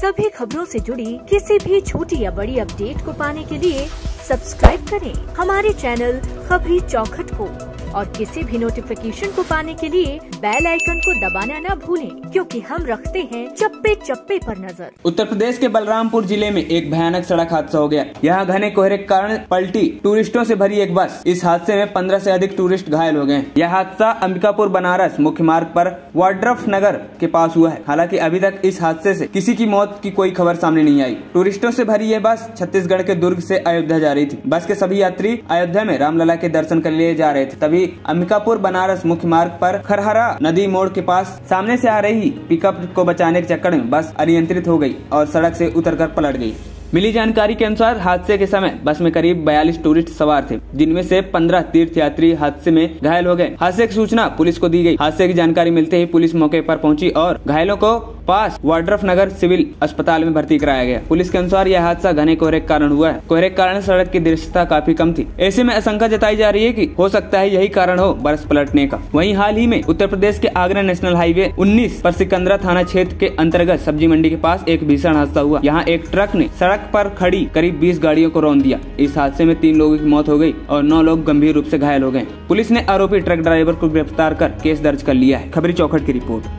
सभी खबरों से जुड़ी किसी भी छोटी या बड़ी अपडेट को पाने के लिए सब्सक्राइब करें हमारे चैनल खबरी चौखट को। और किसी भी नोटिफिकेशन को पाने के लिए बेल आइकन को दबाना न भूलें, क्योंकि हम रखते हैं चप्पे चप्पे पर नज़र। उत्तर प्रदेश के बलरामपुर ज़िले में एक भयानक सड़क हादसा हो गया। यहाँ घने कोहरे के कारण पलटी टूरिस्टों से भरी एक बस। इस हादसे में पंद्रह से अधिक टूरिस्ट घायल हो गए यह हादसा अंबिकापुर बनारस मुख्य मार्ग पर वाड्रफ नगर के पास हुआ है। हालाँकि अभी तक इस हादसे से किसी की मौत की कोई खबर सामने नहीं आई। टूरिस्टों से भरी यह बस छत्तीसगढ़ के दुर्ग से अयोध्या जा रही थी। बस के सभी यात्री अयोध्या में रामलला के दर्शन कर लिए जा रहे थे। तभी अंबिकापुर बनारस मुख्य मार्ग पर खरहरा नदी मोड़ के पास सामने से आ रही पिकअप को बचाने के चक्कर में बस अनियंत्रित हो गई और सड़क से उतरकर पलट गई। मिली जानकारी के अनुसार हादसे के समय बस में करीब 42 टूरिस्ट सवार थे, जिनमें से 15 तीर्थ यात्री हादसे में घायल हो गए। हादसे की सूचना पुलिस को दी गई। हादसे की जानकारी मिलते ही पुलिस मौके पर पहुँची और घायलों को पास वाड्रफ नगर सिविल अस्पताल में भर्ती कराया गया। पुलिस के अनुसार यह हादसा घने कोहरे के कारण हुआ है। कोहरे के कारण सड़क की दृश्यता काफ़ी कम थी। ऐसे में आशंका जताई जा रही है कि हो सकता है यही कारण हो बर्फ़ पलटने का। वहीं हाल ही में उत्तर प्रदेश के आगरा नेशनल हाईवे 19 पर सिकंदरा थाना क्षेत्र के अंतर्गत सब्ज़ी मंडी के पास एक भीषण हादसा हुआ। यहाँ एक ट्रक ने सड़क पर खड़ी करीब 20 गाड़ियों को रौन दिया। इस हादसे में तीन लोगों की मौत हो गई और नौ लोग गंभीर रूप से घायल हो गए। पुलिस ने आरोपी ट्रक ड्राइवर को गिरफ़्तार कर केस दर्ज कर लिया है। खबरी चौखट की रिपोर्ट।